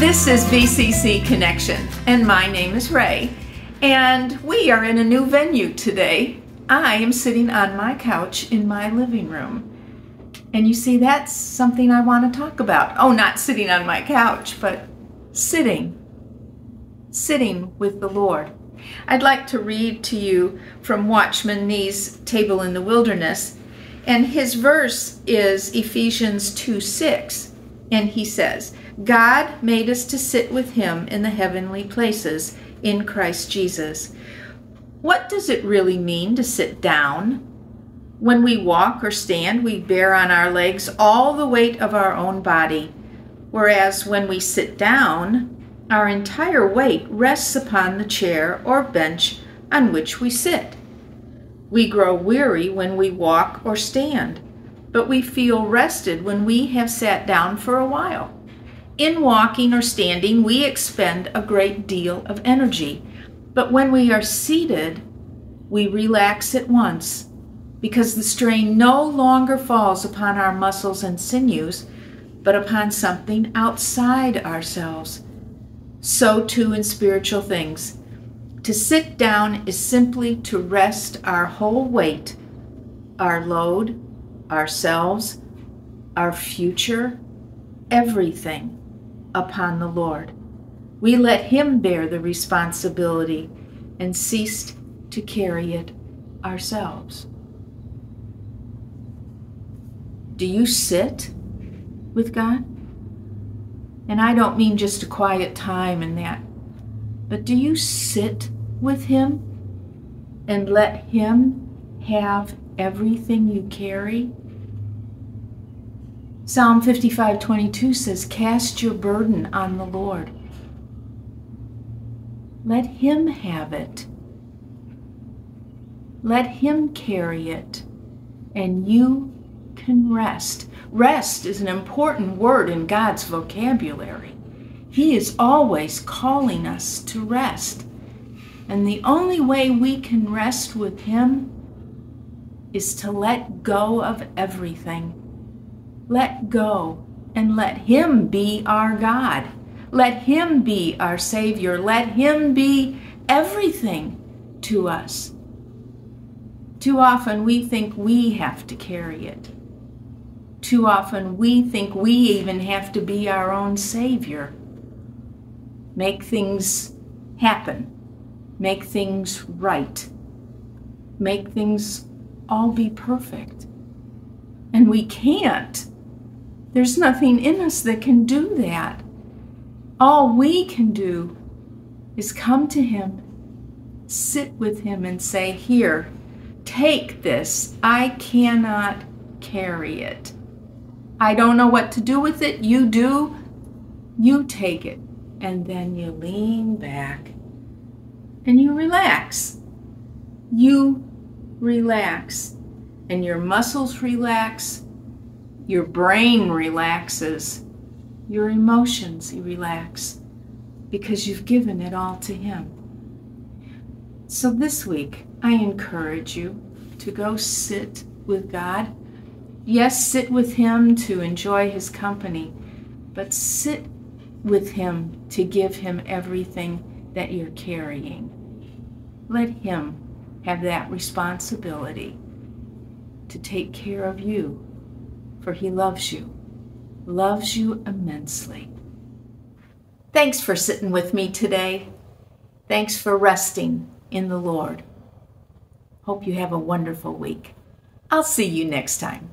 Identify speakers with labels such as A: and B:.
A: This is VCC Connection, and my name is Ray, and we are in a new venue today. I am sitting on my couch in my living room. And you see, that's something I want to talk about. Oh, not sitting on my couch, but sitting. Sitting with the Lord. I'd like to read to you from Watchman Nee's Table in the Wilderness, and his verse is Ephesians 2 6. And he says, God made us to sit with him in the heavenly places in Christ Jesus. What does it really mean to sit down? When we walk or stand, we bear on our legs all the weight of our own body, whereas when we sit down, our entire weight rests upon the chair or bench on which we sit. We grow weary when we walk or stand, but we feel rested when we have sat down for a while. In walking or standing, we expend a great deal of energy, but when we are seated, we relax at once because the strain no longer falls upon our muscles and sinews, but upon something outside ourselves. So too in spiritual things. To sit down is simply to rest our whole weight, our load, ourselves, our future, everything upon the Lord. We let Him bear the responsibility and ceased to carry it ourselves. Do you sit with God? And I don't mean just a quiet time and that, but do you sit with Him and let Him have everything you carry? Psalm 55:22 says, "Cast your burden on the Lord. Let him have it. Let him carry it, and you can rest. Rest is an important word in God's vocabulary. He is always calling us to rest. And the only way we can rest with Him is to let go of everything. Let go and let Him be our God. Let Him be our Savior. Let Him be everything to us. Too often we think we have to carry it. Too often we think we even have to be our own Savior. Make things happen. Make things right. Make things all be perfect. And we can't. There's nothing in us that can do that. All we can do is come to Him, sit with Him, and say, Here, take this. I cannot carry it. I don't know what to do with it. You do. You take it. And then you lean back and you relax. You relax. And your muscles relax. Your brain relaxes. Your emotions relax because you've given it all to Him. So this week, I encourage you to go sit with God Yes, sit with him to enjoy his company, but sit with him to give him everything that you're carrying. Let him have that responsibility to take care of you, for he loves you, loves you immensely. Thanks for sitting with me today. Thanks for resting in the Lord. Hope you have a wonderful week. I'll see you next time.